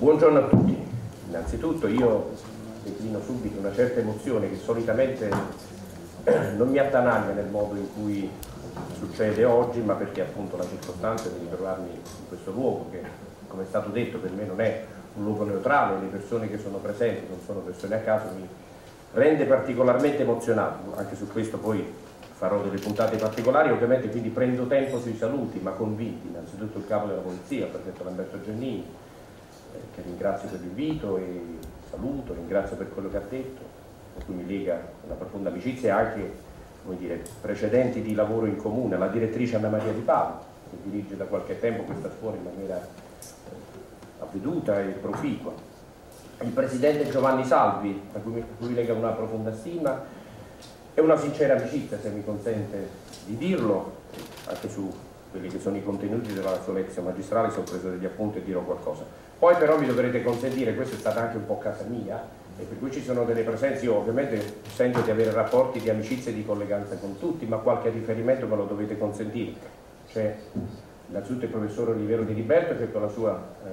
Buongiorno a tutti. Innanzitutto io declino subito una certa emozione che solitamente non mi attanaglia nel modo in cui succede oggi, ma perché appunto la circostanza di ritrovarmi in questo luogo, che come è stato detto per me non è un luogo neutrale, le persone che sono presenti non sono persone a caso, mi rende particolarmente emozionato, anche su questo poi farò delle puntate particolari, ovviamente quindi prendo tempo sui saluti, ma convinti, innanzitutto il capo della polizia, il prefetto Lamberto Giannini, eh, che ringrazio per l'invito e saluto, ringrazio per quello che ha detto, con cui mi lega una profonda amicizia e anche dire, precedenti di lavoro in comune, la direttrice Anna Maria Di Paolo, che dirige da qualche tempo questa scuola in maniera eh, avveduta e proficua, il presidente Giovanni Salvi, a cui, a cui lega una profonda stima e una sincera amicizia, se mi consente di dirlo, anche su quelli che sono i contenuti della sua lezione magistrale, se ho preso degli appunti e dirò qualcosa. Poi però mi dovrete consentire, questa è stata anche un po' casa mia, e per cui ci sono delle presenze, io ovviamente sento di avere rapporti di amicizia e di colleganza con tutti, ma qualche riferimento me lo dovete consentire. C'è innanzitutto il professor Olivero Di Liberto che con la sua eh,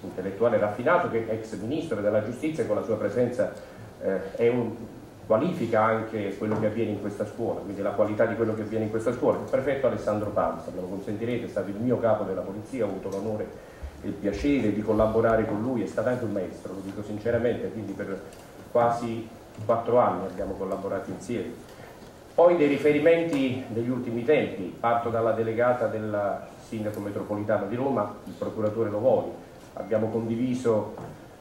intellettuale raffinato, che è ex ministro della giustizia, con la sua presenza eh, un, qualifica anche quello che avviene in questa scuola, quindi la qualità di quello che avviene in questa scuola. Il prefetto Alessandro Panza, me lo consentirete, è stato il mio capo della polizia, ho avuto l'onore il piacere di collaborare con lui, è stato anche un maestro, lo dico sinceramente, quindi per quasi quattro anni abbiamo collaborato insieme. Poi dei riferimenti degli ultimi tempi, parto dalla delegata del sindaco metropolitano di Roma, il procuratore Lovoli, abbiamo condiviso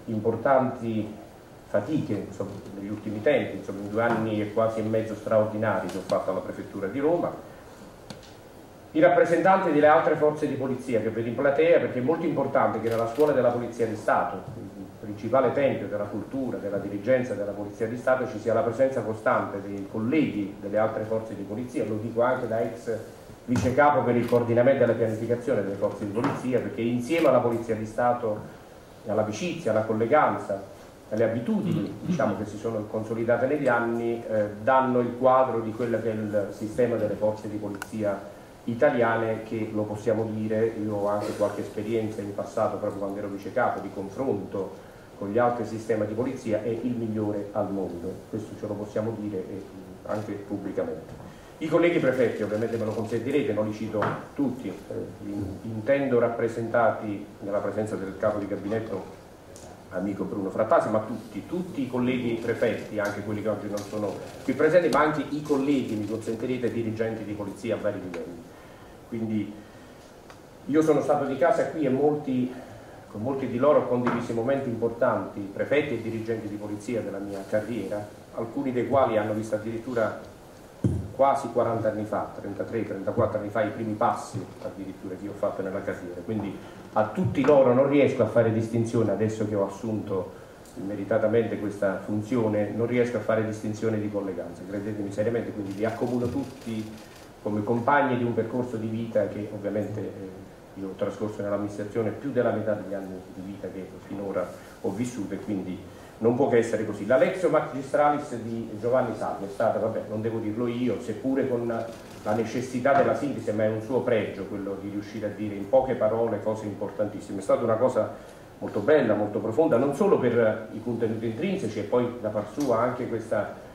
importanti fatiche insomma, negli ultimi tempi, insomma, in due anni e quasi e mezzo straordinari che ho fatto alla prefettura di Roma, i rappresentanti delle altre forze di polizia che vedo in platea perché è molto importante che nella scuola della Polizia di Stato, il principale tempio della cultura, della dirigenza della Polizia di Stato, ci sia la presenza costante dei colleghi delle altre forze di polizia, lo dico anche da ex vice capo per il coordinamento e la pianificazione delle forze di polizia, perché insieme alla Polizia di Stato, all'amicizia, alla colleganza, alle abitudini diciamo, che si sono consolidate negli anni, eh, danno il quadro di quello che è il sistema delle forze di polizia italiane che lo possiamo dire, io ho anche qualche esperienza in passato proprio quando ero vice capo di confronto con gli altri sistemi di polizia è il migliore al mondo, questo ce lo possiamo dire anche pubblicamente. I colleghi prefetti ovviamente me lo consentirete, non li cito tutti, eh, intendo rappresentati nella presenza del capo di gabinetto amico Bruno Frattasi, ma tutti, tutti i colleghi prefetti, anche quelli che oggi non sono qui presenti, ma anche i colleghi, mi consentirete, dirigenti di polizia a vari livelli. Quindi io sono stato di casa qui e molti, con molti di loro ho condiviso momenti importanti, prefetti e dirigenti di polizia della mia carriera, alcuni dei quali hanno visto addirittura quasi 40 anni fa, 33-34 anni fa, i primi passi addirittura che ho fatto nella carriera. Quindi a tutti loro non riesco a fare distinzione, adesso che ho assunto meritatamente questa funzione, non riesco a fare distinzione di colleganza, credetemi seriamente, quindi li accomuno tutti come compagni di un percorso di vita che ovviamente eh, io ho trascorso nell'amministrazione più della metà degli anni di vita che finora ho vissuto e quindi non può che essere così. La Lexio Magistralis di Giovanni Salvi è stata, vabbè, non devo dirlo io, seppure con la necessità della sintesi, ma è un suo pregio quello di riuscire a dire in poche parole cose importantissime. È stata una cosa molto bella, molto profonda, non solo per i contenuti intrinseci e poi da par sua anche questa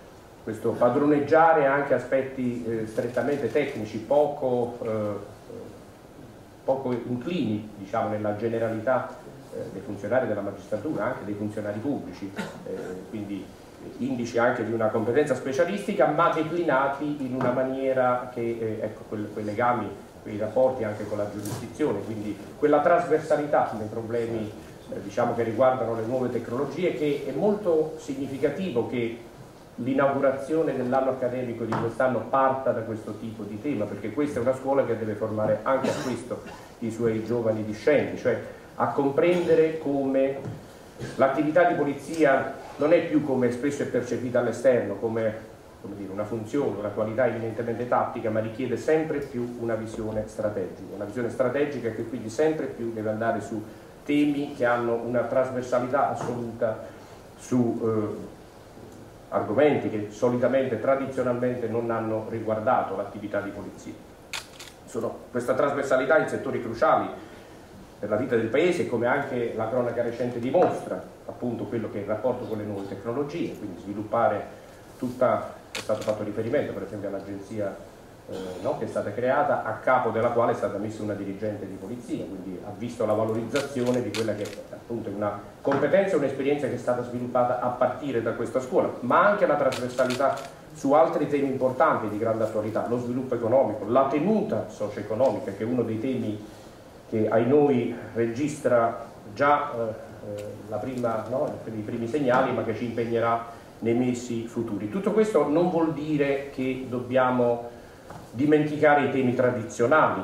questo padroneggiare anche aspetti eh, strettamente tecnici, poco, eh, poco inclini diciamo, nella generalità dei funzionari della magistratura, anche dei funzionari pubblici, eh, quindi indici anche di una competenza specialistica, ma declinati in una maniera che, eh, ecco, quei, quei legami, quei rapporti anche con la giurisdizione, quindi quella trasversalità nei problemi eh, diciamo, che riguardano le nuove tecnologie, che è molto significativo che l'inaugurazione dell'anno accademico di quest'anno parta da questo tipo di tema, perché questa è una scuola che deve formare anche a questo i suoi giovani discenti, cioè a comprendere come l'attività di polizia non è più come spesso è percepita all'esterno, come, come dire, una funzione, una qualità evidentemente tattica, ma richiede sempre più una visione strategica, una visione strategica che quindi sempre più deve andare su temi che hanno una trasversalità assoluta su eh, argomenti che solitamente, tradizionalmente non hanno riguardato l'attività di polizia. Sono questa trasversalità in settori cruciali per la vita del Paese, come anche la cronaca recente dimostra, appunto quello che è il rapporto con le nuove tecnologie, quindi sviluppare tutta, è stato fatto riferimento per esempio all'agenzia eh, no, che è stata creata, a capo della quale è stata messa una dirigente di polizia, quindi ha visto la valorizzazione di quella che è appunto una competenza e un'esperienza che è stata sviluppata a partire da questa scuola, ma anche la trasversalità su altri temi importanti di grande attualità, lo sviluppo economico, la tenuta socio-economica, che è uno dei temi che ai noi registra già eh, eh prima, no, i primi segnali, ma che ci impegnerà nei mesi futuri. Tutto questo non vuol dire che dobbiamo dimenticare i temi tradizionali,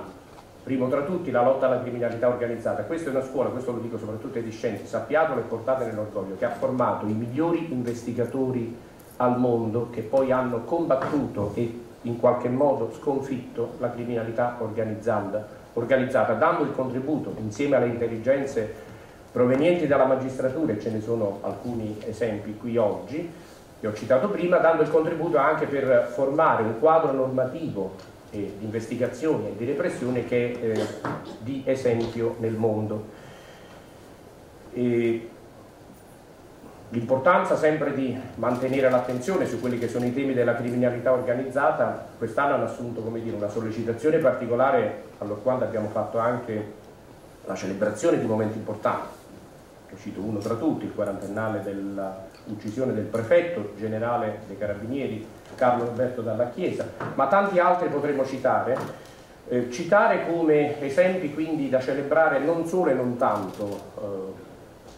primo tra tutti la lotta alla criminalità organizzata. Questa è una scuola, questo lo dico soprattutto ai discenti, sappiatelo e portate nell'orgoglio, che ha formato i migliori investigatori al mondo che poi hanno combattuto e in qualche modo sconfitto la criminalità organizzata, organizzata dando il contributo insieme alle intelligenze provenienti dalla magistratura, e ce ne sono alcuni esempi qui oggi, che ho citato prima, dando il contributo anche per formare un quadro normativo di investigazione e di repressione che è eh, di esempio nel mondo. L'importanza sempre di mantenere l'attenzione su quelli che sono i temi della criminalità organizzata, quest'anno hanno assunto dire, una sollecitazione particolare allorquando abbiamo fatto anche la celebrazione di momenti importanti. Ne cito uno tra tutti, il quarantennale dell'uccisione del prefetto generale dei carabinieri Carlo Roberto Dalla Chiesa, ma tanti altri potremmo citare. Eh, citare come esempi quindi da celebrare non solo e non tanto eh,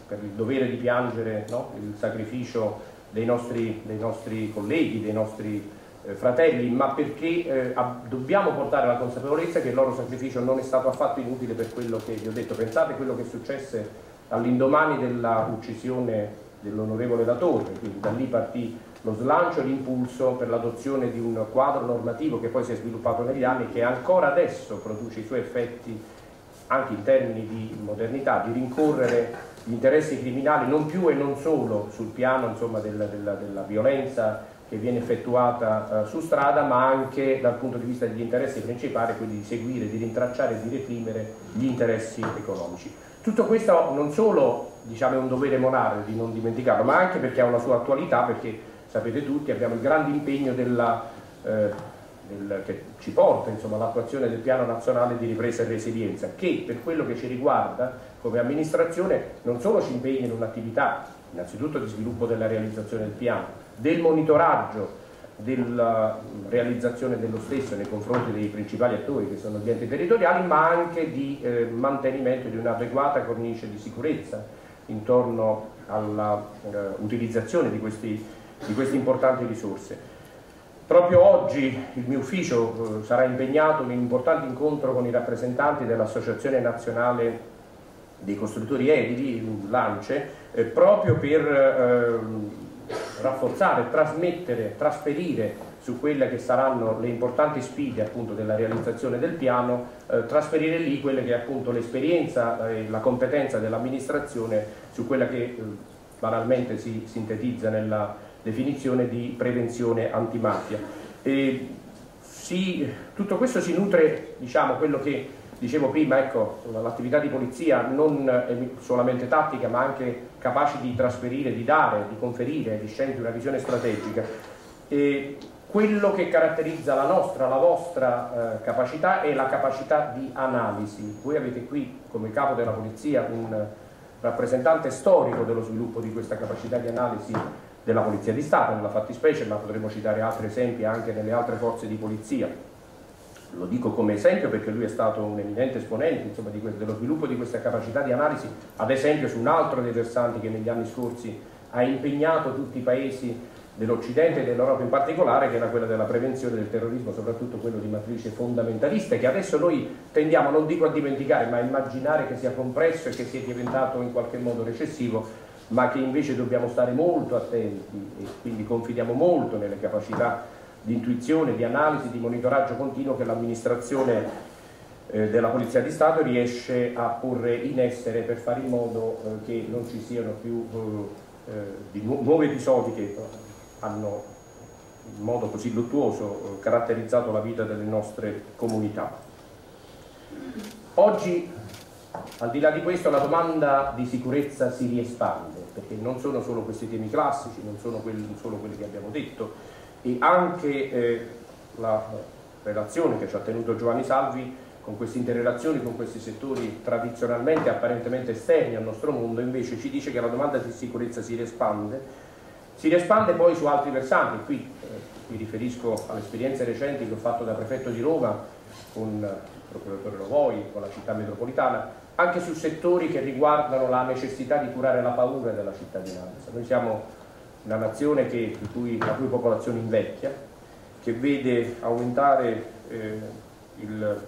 per il dovere di piangere no? il sacrificio dei nostri, dei nostri, colleghi, dei nostri eh, fratelli, ma perché eh, dobbiamo portare la consapevolezza che il loro sacrificio non è stato affatto inutile per quello che vi ho detto. Pensate a quello che successe all'indomani dell'uccisione dell'onorevole da Torre, quindi da lì partì lo slancio e l'impulso per l'adozione di un quadro normativo che poi si è sviluppato negli anni e che ancora adesso produce i suoi effetti anche in termini di modernità, di rincorrere gli interessi criminali non più e non solo sul piano insomma, della, della, della, violenza che viene effettuata uh, su strada, ma anche dal punto di vista degli interessi principali, quindi di seguire, di rintracciare e di reprimere gli interessi economici. Tutto questo non solo diciamo, è un dovere morale di non dimenticarlo, ma anche perché ha una sua attualità, perché sapete tutti abbiamo il grande impegno della, eh, del, che ci porta all'attuazione del piano nazionale di ripresa e resilienza, che per quello che ci riguarda come amministrazione non solo ci impegna in un'attività innanzitutto di sviluppo della realizzazione del piano, del monitoraggio della realizzazione dello stesso nei confronti dei principali attori che sono gli enti territoriali, ma anche di eh, mantenimento di un'adeguata cornice di sicurezza intorno all'utilizzazione eh, di, di queste importanti risorse. Proprio oggi il mio ufficio eh, sarà impegnato in un importante incontro con i rappresentanti dell'Associazione Nazionale dei costruttori edili, l'ANCE, eh, proprio per eh, rafforzare, trasmettere, trasferire su quelle che saranno le importanti sfide appunto della realizzazione del piano, eh, trasferire lì quelle che è appunto l'esperienza e la competenza dell'amministrazione su quella che eh, banalmente si sintetizza nella definizione di prevenzione antimafia. Si, tutto questo si nutre, diciamo, quello che dicevo prima, ecco, l'attività di polizia non è solamente tattica ma anche capace di trasferire, di dare, di conferire ai discenti una visione strategica. E quello che caratterizza la nostra, la vostra eh, capacità è la capacità di analisi. Voi avete qui come capo della polizia un rappresentante storico dello sviluppo di questa capacità di analisi della Polizia di Stato, nella fattispecie, ma potremmo citare altri esempi anche nelle altre forze di polizia. Lo dico come esempio perché lui è stato un eminente esponente insomma, di dello sviluppo di questa capacità di analisi, ad esempio su un altro dei versanti che negli anni scorsi ha impegnato tutti i paesi dell'Occidente e dell'Europa in particolare, che era quella della prevenzione del terrorismo, soprattutto quello di matrice fondamentalista, che adesso noi tendiamo, non dico a dimenticare, ma a immaginare che sia compresso e che sia diventato in qualche modo recessivo, ma che invece dobbiamo stare molto attenti e quindi confidiamo molto nelle capacità di intuizione, di analisi, di monitoraggio continuo che l'amministrazione eh, della Polizia di Stato riesce a porre in essere per fare in modo eh, che non ci siano più eh, nuovi episodi che hanno in modo così luttuoso caratterizzato la vita delle nostre comunità. Oggi al di là di questo la domanda di sicurezza si riespande, perché non sono solo questi temi classici, non sono quelli, solo quelli che abbiamo detto, e anche eh, la relazione che ci ha tenuto Giovanni Salvi con queste interrelazioni con questi settori tradizionalmente apparentemente esterni al nostro mondo, invece ci dice che la domanda di sicurezza si riespande, si riespande poi su altri versanti, qui eh, mi riferisco alle esperienze recenti che ho fatto da prefetto di Roma con il procuratore Lovoi, con la città metropolitana, anche su settori che riguardano la necessità di curare la paura della cittadinanza. Noi siamo una nazione che, cui, la cui popolazione invecchia, che vede aumentare eh, il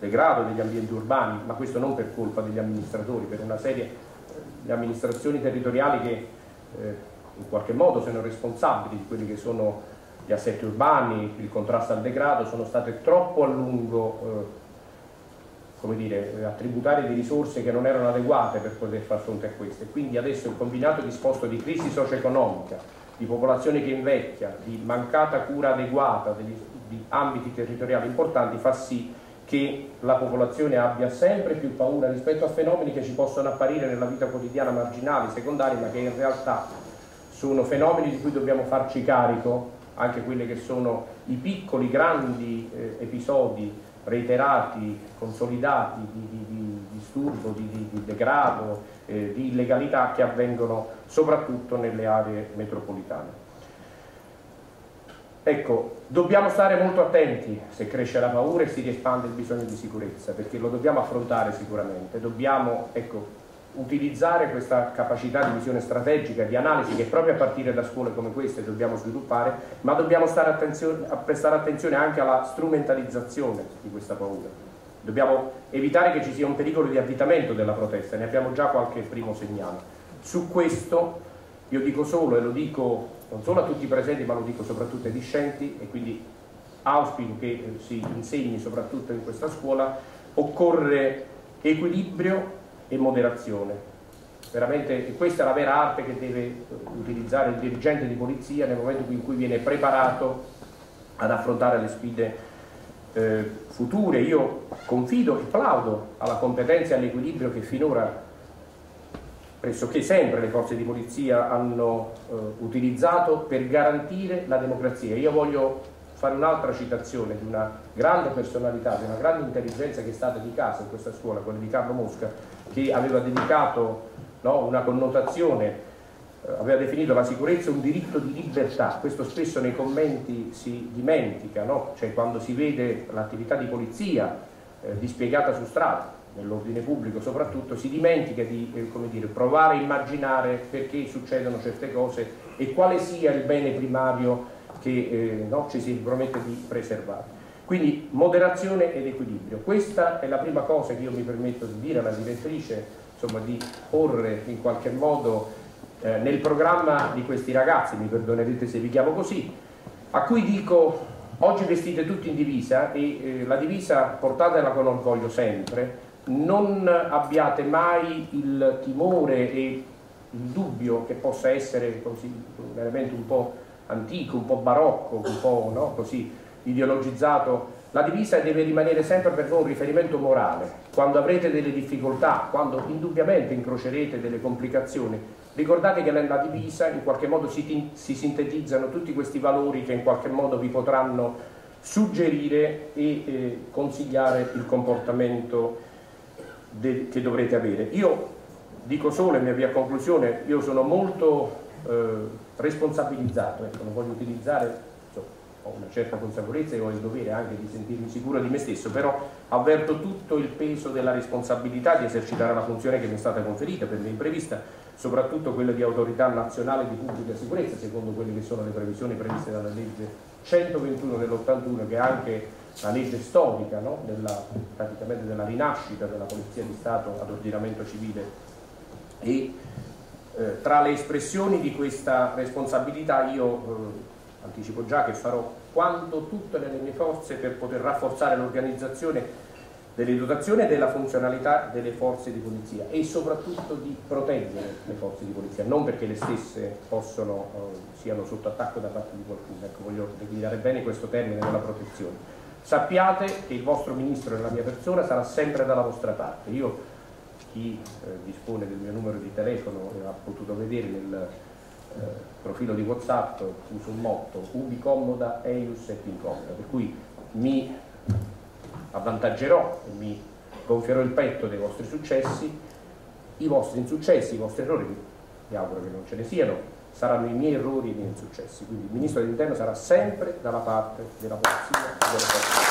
degrado degli ambienti urbani, ma questo non per colpa degli amministratori, per una serie di amministrazioni territoriali che eh, in qualche modo sono responsabili di quelli che sono gli assetti urbani, il contrasto al degrado, sono state troppo a lungo eh, come dire, attributare di risorse che non erano adeguate per poter far fronte a questo e quindi adesso il combinato disposto di crisi socio-economica, di popolazione che invecchia, di mancata cura adeguata degli, di ambiti territoriali importanti fa sì che la popolazione abbia sempre più paura rispetto a fenomeni che ci possono apparire nella vita quotidiana marginali, secondari, ma che in realtà sono fenomeni di cui dobbiamo farci carico, anche quelli che sono i piccoli, grandi eh, episodi reiterati, consolidati di, di, di disturbo, di, di degrado, eh, di illegalità che avvengono soprattutto nelle aree metropolitane. Ecco, dobbiamo stare molto attenti se cresce la paura e si riespande il bisogno di sicurezza, perché lo dobbiamo affrontare sicuramente, dobbiamo ecco, utilizzare questa capacità di visione strategica, di analisi che proprio a partire da scuole come queste dobbiamo sviluppare, ma dobbiamo attenzione, prestare attenzione anche alla strumentalizzazione di questa paura. Dobbiamo evitare che ci sia un pericolo di avvitamento della protesta, ne abbiamo già qualche primo segnale. Su questo io dico solo, e lo dico non solo a tutti i presenti, ma lo dico soprattutto ai discenti, e quindi auspico che si insegni soprattutto in questa scuola, occorre equilibrio e moderazione. Veramente questa è la vera arte che deve utilizzare il dirigente di polizia nel momento in cui viene preparato ad affrontare le sfide eh, future. Io confido e plaudo alla competenza e all'equilibrio che finora pressoché sempre le forze di polizia hanno eh, utilizzato per garantire la democrazia. Io voglio fare un'altra citazione di una grande personalità, di una grande intelligenza che è stata di casa in questa scuola, quella di Carlo Mosca, che aveva dedicato no, una connotazione, eh, aveva definito la sicurezza un diritto di libertà, questo spesso nei commenti si dimentica, no? cioè quando si vede l'attività di polizia eh, dispiegata su strada, nell'ordine pubblico soprattutto, si dimentica di eh, dire, provare a immaginare perché succedono certe cose e quale sia il bene primario che eh, no, ci si promette di preservare. Quindi moderazione ed equilibrio. Questa è la prima cosa che io mi permetto di dire alla direttrice, insomma di porre in qualche modo eh, nel programma di questi ragazzi, mi perdonerete se vi chiamo così, a cui dico oggi vestite tutti in divisa e eh, la divisa portatela con orgoglio sempre, non abbiate mai il timore e il dubbio che possa essere così, un elemento un po' antico, un po' barocco, un po' no, così ideologizzato, la divisa deve rimanere sempre per voi un riferimento morale. Quando avrete delle difficoltà, quando indubbiamente incrocerete delle complicazioni, ricordate che nella divisa in qualche modo si, si sintetizzano tutti questi valori che in qualche modo vi potranno suggerire e eh, consigliare il comportamento che dovrete avere. Io dico solo, e mi avvio a conclusione, io sono molto eh, responsabilizzato, ecco, non voglio utilizzare, ho una certa consapevolezza e ho il dovere anche di sentirmi sicuro di me stesso, però avverto tutto il peso della responsabilità di esercitare la funzione che mi è stata conferita per me imprevista, soprattutto quella di autorità nazionale di pubblica sicurezza, secondo quelle che sono le previsioni previste dalla legge 121 dell'81, che è anche la legge storica no? della, praticamente della rinascita della Polizia di Stato ad ordinamento civile e eh, tra le espressioni di questa responsabilità io eh, anticipo già che farò quanto tutte le mie forze per poter rafforzare l'organizzazione delle dotazioni e della funzionalità delle forze di polizia e soprattutto di proteggere le forze di polizia, non perché le stesse possono, eh, siano sotto attacco da parte di qualcuno, ecco, voglio declinare bene questo termine della protezione. Sappiate che il vostro Ministro e la mia persona sarà sempre dalla vostra parte. Io chi eh, dispone del mio numero di telefono e ha potuto vedere nel profilo di Whatsapp uso un motto ubi commoda eius et incomoda per cui mi avvantaggerò e mi gonfierò il petto dei vostri successi i vostri insuccessi, i vostri errori mi auguro che non ce ne siano saranno i miei errori e i miei insuccessi. Quindi il Ministro dell'Interno sarà sempre dalla parte della polizia e delle forze